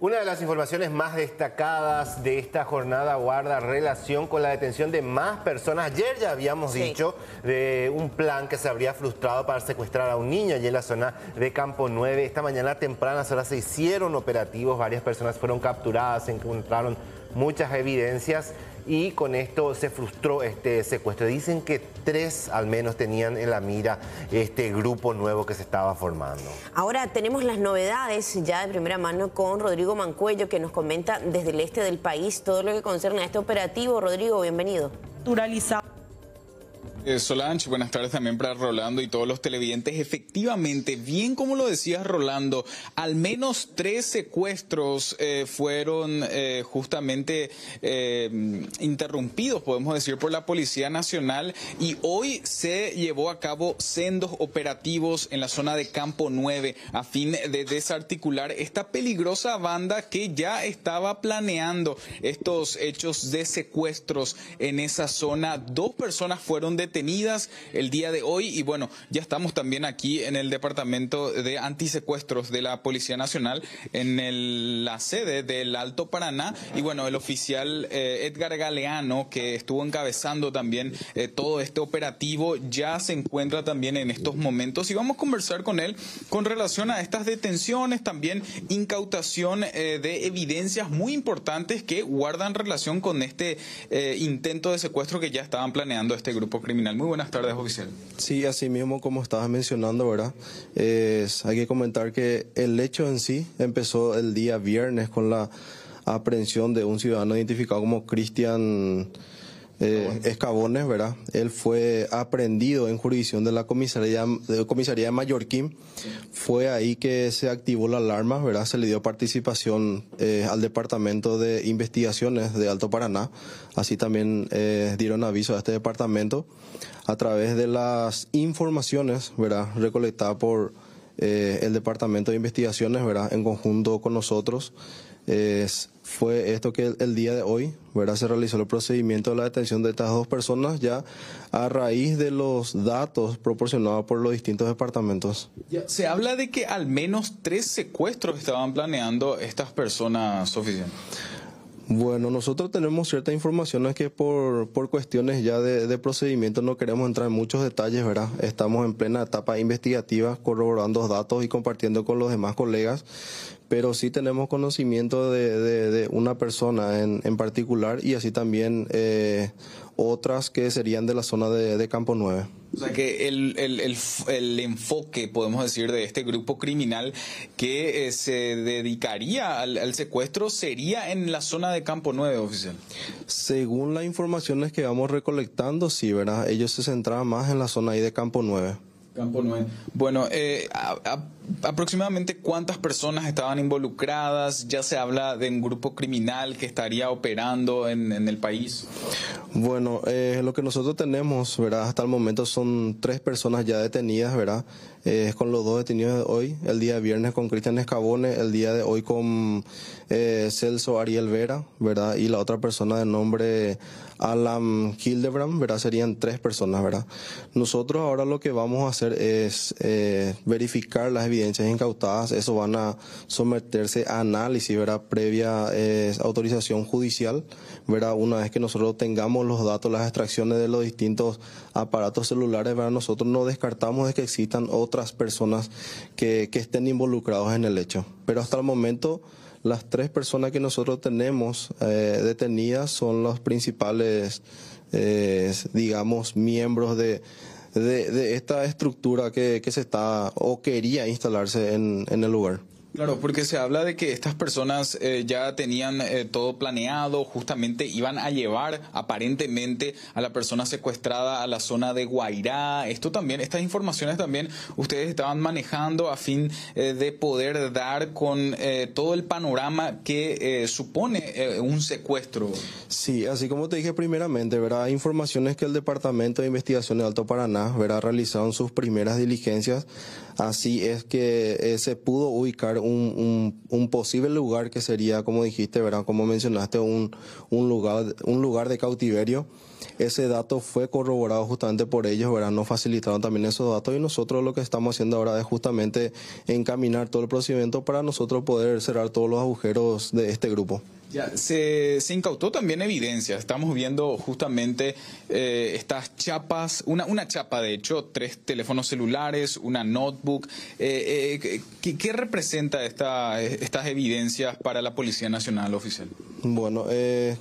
Una de las informaciones más destacadas de esta jornada guarda relación con la detención de más personas. Ayer ya habíamos dicho de un plan que se habría frustrado para secuestrar a un niño allí en la zona de Campo 9. Esta mañana temprana horas se hicieron operativos, varias personas fueron capturadas, se encontraron muchas evidencias y con esto se frustró este secuestro. Dicen que tres al menos tenían en la mira este grupo nuevo que se estaba formando. Ahora tenemos las novedades ya de primera mano con Rodrigo Mancuello que nos comenta desde el este del país todo lo que concierne a este operativo. Rodrigo, bienvenido. Eh, Solange, buenas tardes también para Rolando y todos los televidentes. Efectivamente, bien como lo decías Rolando, al menos tres secuestros eh, fueron eh, justamente interrumpidos, podemos decir, por la Policía Nacional y hoy se llevó a cabo sendos operativos en la zona de Campo 9 a fin de desarticular esta peligrosa banda que ya estaba planeando estos hechos de secuestros en esa zona. Dos personas fueron detenidas el día de hoy. Y bueno, ya estamos también aquí en el Departamento de Antisecuestros de la Policía Nacional, en la sede del Alto Paraná. Y bueno, el oficial eh, Edgar Galeano que estuvo encabezando también eh, todo este operativo ya se encuentra también en estos momentos. Y vamos a conversar con él con relación a estas detenciones, también incautación eh, de evidencias muy importantes que guardan relación con este intento de secuestro que ya estaban planeando este grupo criminal. Muy buenas tardes, oficial. Sí, así mismo como estabas mencionando, ¿verdad? Es, hay que comentar que el hecho en sí empezó el día viernes con la aprehensión de un ciudadano identificado como Cristian eh, Escabones, ¿verdad? Él fue aprendido en jurisdicción de la comisaría de, comisaría de Mallorquín. Fue ahí que se activó la alarma, ¿verdad? Se le dio participación eh, al Departamento de Investigaciones de Alto Paraná. Así también eh, dieron aviso a este departamento a través de las informaciones, ¿verdad? Recolectadas por eh, el Departamento de Investigaciones, ¿verdad? En conjunto con nosotros fue esto que el, día de hoy, ¿verdad? Se realizó el procedimiento de la detención de estas dos personas ya a raíz de los datos proporcionados por los distintos departamentos. se habla de que al menos tres secuestros estaban planeando estas personas, oficiales. Bueno, nosotros tenemos ciertas informaciones que por, por cuestiones ya de, de, procedimiento no queremos entrar en muchos detalles, ¿verdad? Estamos en plena etapa investigativa, corroborando datos y compartiendo con los demás colegas, pero sí tenemos conocimiento de, de, una persona en, en, particular y así también eh, otras que serían de la zona de, Campo 9. O sea que el, el, el, el, enfoque, podemos decir, de este grupo criminal que eh, se dedicaría al, secuestro sería en la zona de Campo 9, oficial. Según las informaciones que vamos recolectando, sí, ¿verdad? Ellos se centraban más en la zona ahí de Campo 9. Campo 9. Bueno, eh, aproximadamente cuántas personas estaban involucradas, ya se habla de un grupo criminal que estaría operando en, el país. Bueno, eh, lo que nosotros tenemos, ¿verdad? Hasta el momento son tres personas ya detenidas, ¿verdad? Eh, con los dos detenidos de hoy, el día viernes con Cristian Escabone, el día de hoy con eh, Celso Ariel Vera, ¿verdad? Y la otra persona de nombre Alan Hildebrand, ¿verdad? Serían tres personas, ¿verdad? Nosotros ahora lo que vamos a hacer es eh, verificar las evidencias incautadas, eso van a someterse a análisis, ¿verdad? Previa eh, autorización judicial, ¿verdad? Una vez que nosotros tengamos los datos, las extracciones de los distintos aparatos celulares, ¿verdad? Nosotros no descartamos de que existan otras personas que, que estén involucrados en el hecho. Pero hasta el momento las tres personas que nosotros tenemos eh, detenidas son los principales, eh, digamos, miembros de, de, esta estructura que, que, se está o quería instalarse en, en el lugar. Claro, porque se habla de que estas personas eh, ya tenían eh, todo planeado, justamente iban a llevar aparentemente a la persona secuestrada a la zona de Guairá. Esto también, estas informaciones también ustedes estaban manejando a fin eh, de poder dar con todo el panorama que supone un secuestro. Sí, así como te dije primeramente, ¿verdad? Informaciones que el Departamento de Investigación de Alto Paraná, ¿verdad? Realizaron sus primeras diligencias. Así es que se pudo ubicar un, un, posible lugar que sería, como dijiste, ¿verdad? Como mencionaste, un, un, lugar, un lugar de cautiverio ese dato fue corroborado justamente por ellos, ¿verdad? Nos facilitaron también esos datos y nosotros lo que estamos haciendo ahora es justamente encaminar todo el procedimiento para nosotros poder cerrar todos los agujeros de este grupo. Se, incautó también evidencia. Estamos viendo justamente eh, estas chapas, una, una chapa de hecho, tres teléfonos celulares, una notebook. Eh, eh, ¿qué, ¿qué, representa esta, estas evidencias para la Policía Nacional Oficial? Bueno,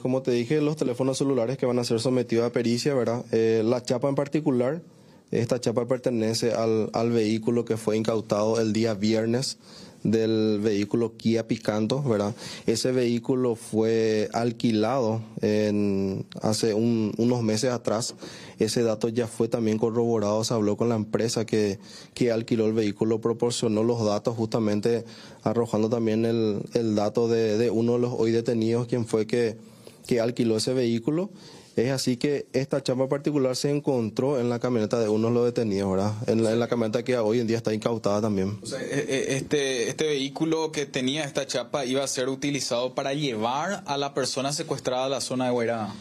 como te dije, los teléfonos celulares que van a ser sometidos a pericia, ¿verdad? la chapa en particular, esta chapa pertenece al, al vehículo que fue incautado el día viernes del vehículo Kia Picanto, ¿verdad? Ese vehículo fue alquilado en, hace unos meses atrás. Ese dato ya fue también corroborado, se habló con la empresa que, que alquiló el vehículo, proporcionó los datos justamente arrojando también el, el dato de, de uno de los hoy detenidos, quien fue que, que alquiló ese vehículo es así que esta chapa particular se encontró en la camioneta de uno de los detenidos, ¿verdad? En la, en la camioneta que hoy en día está incautada también. O sea, e, e, este, este vehículo que tenía esta chapa iba a ser utilizado para llevar a la persona secuestrada a la zona de Guairá.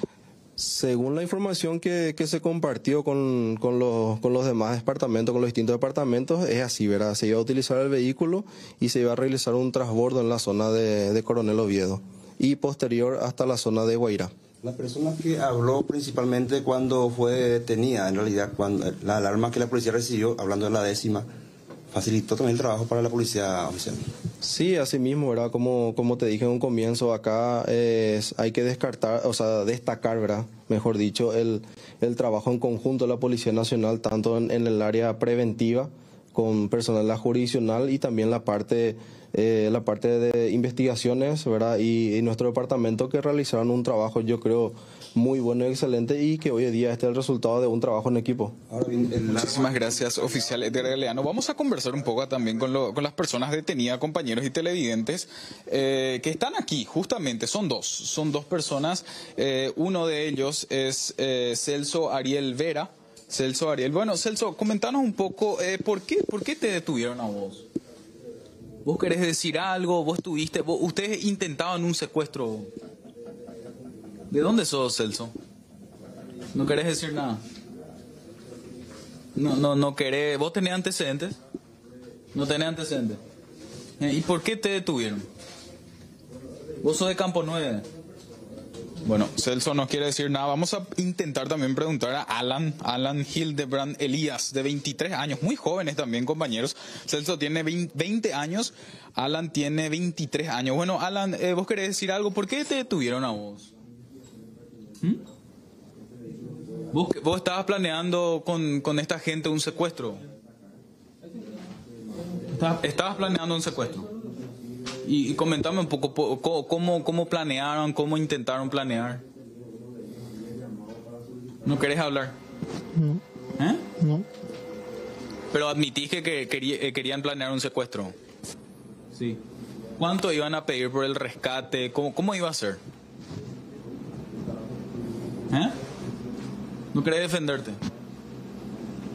Según la información que, que se compartió con, con, los, con los demás departamentos, con los distintos departamentos, es así, ¿verdad? Se iba a utilizar el vehículo y se iba a realizar un transbordo en la zona de, de Coronel Oviedo y posterior hasta la zona de Guairá. La persona que habló principalmente cuando fue detenida, en realidad, cuando la alarma que la policía recibió, hablando de la décima, facilitó también el trabajo para la policía oficial. Sí, así mismo. Como, como te dije en un comienzo, acá es, hay que descartar, o sea, destacar. Mejor dicho, el, el trabajo en conjunto de la Policía Nacional, tanto en, el área preventiva, con personal jurisdiccional y también la parte eh, la parte de investigaciones, ¿verdad? Y, nuestro departamento que realizaron un trabajo, yo creo, muy bueno y excelente y que hoy en día este es el resultado de un trabajo en equipo. Muchísimas gracias, oficial Edgar Galeano. Vamos a conversar un poco también con, lo, con las personas detenidas, compañeros y televidentes, eh, que están aquí, justamente, son dos, son dos personas. Eh, uno de ellos es Celso Ariel Vera. Celso Ariel. Bueno, Celso, comentanos un poco, ¿por, qué, ¿por qué te detuvieron a vos? ¿Vos querés decir algo? ¿Vos tuviste? ¿Ustedes intentaban un secuestro? ¿De dónde sos, Celso? ¿No querés decir nada? No, no, no querés. ¿Vos tenés antecedentes? No tenés antecedentes. Eh, ¿Y por qué te detuvieron? ¿Vos sos de Campo 9? Bueno, Celso no quiere decir nada. Vamos a intentar también preguntar a Alan, Alan Hildebrand Elías, de 23 años, muy jóvenes también, compañeros. Celso tiene 20 años, Alan tiene 23 años. Bueno, Alan, eh, vos querés decir algo, ¿por qué te detuvieron a vos? ¿Mm? ¿Vos, ¿Vos, estabas planeando con, con, esta gente un secuestro? ¿Estabas planeando un secuestro? Y, comentame un poco cómo, cómo planearon, cómo intentaron planear. ¿No querés hablar? No. ¿Eh? No. Pero admitís que, que eh, querían planear un secuestro. Sí. ¿Cuánto iban a pedir por el rescate? ¿Cómo, cómo iba a ser? ¿Eh? ¿No querés defenderte?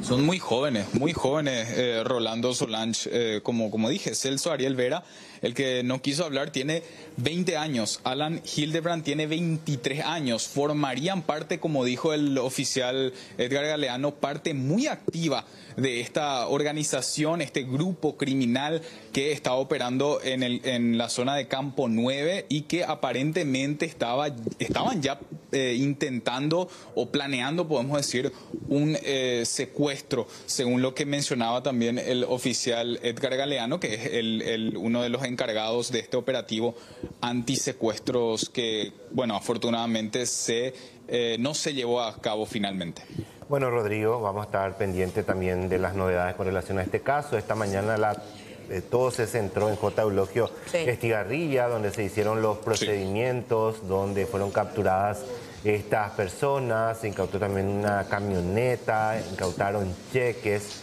Son muy jóvenes, muy jóvenes, eh, Rolando Solange, eh, como, como dije, Celso Ariel Vera, el que no quiso hablar, tiene 20 años, Alan Hildebrand tiene 23 años, formarían parte, como dijo el oficial Edgar Galeano, parte muy activa de esta organización, este grupo criminal que estaba operando en, el, en la zona de Campo 9 y que aparentemente estaba, estaban ya eh, intentando o planeando, podemos decir, un eh, secuestro, según lo que mencionaba también el oficial Edgar Galeano, que es el, el, uno de los encargados de este operativo antisecuestros que, bueno, afortunadamente se, eh, no se llevó a cabo finalmente. Bueno, Rodrigo, vamos a estar pendiente también de las novedades con relación a este caso. Esta mañana la, eh, todo se centró en J. Eulogio sí. Estigarrilla, donde se hicieron los procedimientos, sí. donde fueron capturadas estas personas, se incautó también una camioneta, incautaron cheques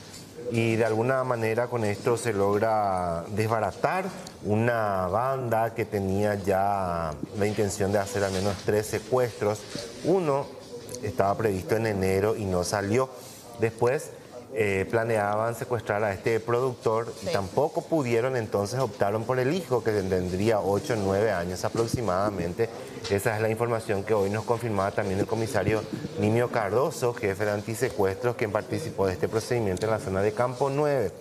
y de alguna manera con esto se logra desbaratar una banda que tenía ya la intención de hacer al menos tres secuestros. Uno estaba previsto en enero y no salió. Después eh, planeaban secuestrar a este productor y tampoco pudieron, entonces optaron por el hijo que tendría 8 o 9 años aproximadamente. Esa es la información que hoy nos confirmaba también el comisario Nimio Cardoso, jefe de antisecuestros, quien participó de este procedimiento en la zona de Campo 9.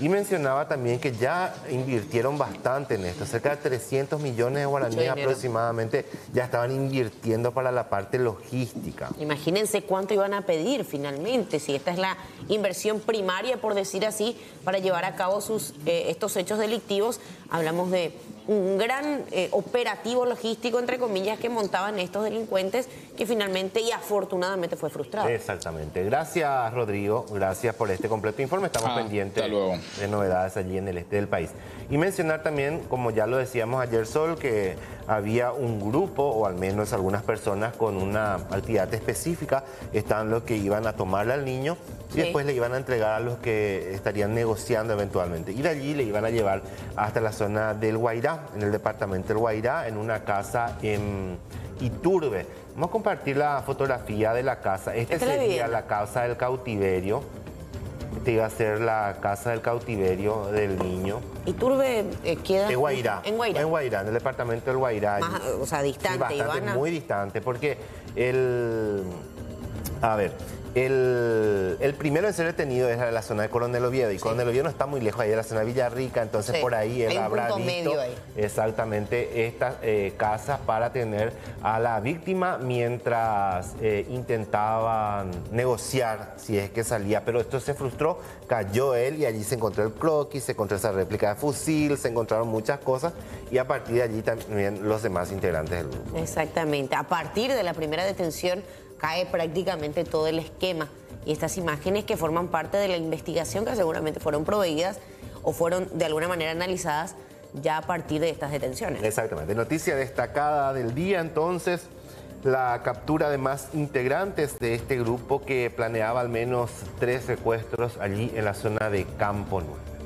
Y mencionaba también que ya invirtieron bastante en esto, cerca de 300 millones de guaraníes aproximadamente ya estaban invirtiendo para la parte logística. Imagínense cuánto iban a pedir finalmente, si esta es la inversión primaria, por decir así, para llevar a cabo sus, eh, estos hechos delictivos. Hablamos de un gran eh, operativo logístico, entre comillas, que montaban estos delincuentes, que finalmente y afortunadamente fue frustrado. Exactamente. Gracias, Rodrigo. Gracias por este completo informe. Estamos ah, pendientes de novedades allí en el este del país. Y mencionar también, como ya lo decíamos ayer, Sol, que había un grupo, o al menos algunas personas con una actividad específica, están los que iban a tomarle al niño y después le iban a entregar a los que estarían negociando eventualmente. Y de allí le iban a llevar hasta la zona del Guairá, en el departamento del Guairá, en una casa en Iturbe. Vamos a compartir la fotografía de la casa. Este sería la casa del cautiverio. Este iba a ser la casa del cautiverio del niño. ¿Iturbe eh, queda? En Guairá. En Guairá. En Guairá, en el departamento del Guairá. o sea, distante. bastante, muy distante, porque el... A ver, el, primero en ser detenido es la zona de Coronel Oviedo y Coronel Oviedo no está muy lejos ahí de la zona de Villarrica, entonces por ahí él habrá visto exactamente estas eh, casas para tener a la víctima mientras eh, intentaban negociar si es que salía, pero esto se frustró, cayó él y allí se encontró el croquis, se encontró esa réplica de fusil, se encontraron muchas cosas y a partir de allí también los demás integrantes del grupo. Exactamente, a partir de la primera detención cae prácticamente todo el esquema. Y estas imágenes que forman parte de la investigación que seguramente fueron proveídas o fueron de alguna manera analizadas ya a partir de estas detenciones. Exactamente. Noticia destacada del día entonces, la captura de más integrantes de este grupo que planeaba al menos tres secuestros allí en la zona de Campo Nuevo.